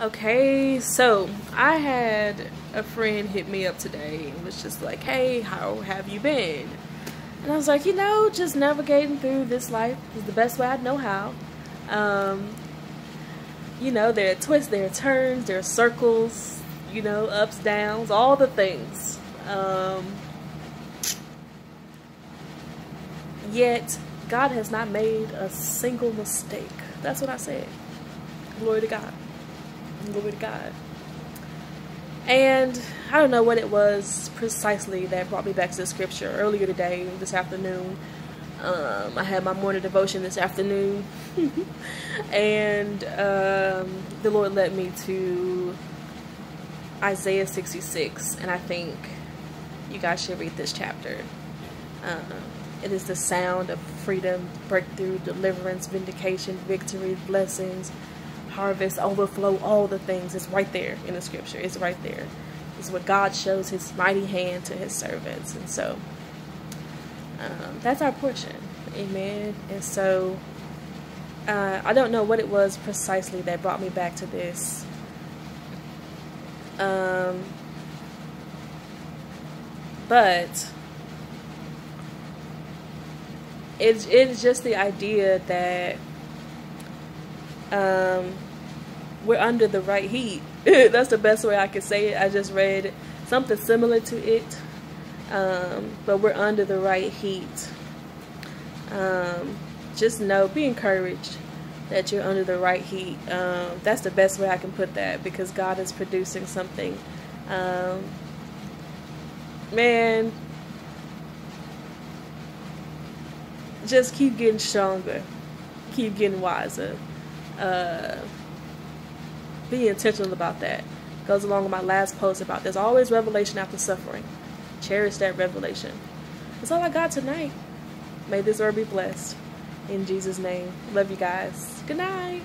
Okay, so I had a friend hit me up today and was just like, hey, how have you been? And I was like, you know, just navigating through this life is the best way I know how. Um, you know, there are twists, there are turns, there are circles, you know, ups, downs, all the things. Um, yet, God has not made a single mistake. That's what I said. Glory to God. Glory to God. And I don't know what it was precisely that brought me back to the scripture earlier today, this afternoon. Um, I had my morning devotion this afternoon, and um, the Lord led me to Isaiah 66, and I think you guys should read this chapter. Uh, it is the sound of freedom, breakthrough, deliverance, vindication, victory, blessings, harvest, overflow, all the things. It's right there in the scripture. It's right there. It's what God shows his mighty hand to his servants. And so um, that's our portion. Amen. And so uh, I don't know what it was precisely that brought me back to this. Um, but it's, it's just the idea that um, we're under the right heat. That's the best way I can say it. I just read something similar to it, um, but we're under the right heat. Um, just know, be encouraged that you're under the right heat. Um, that's the best way I can put that because God is producing something. Um, man, just keep getting stronger, keep getting wiser uh, be intentional about that. Goes along with my last post about there's always revelation after suffering. Cherish that revelation. That's all I got tonight. May this word be blessed. In Jesus' name. Love you guys. Good night.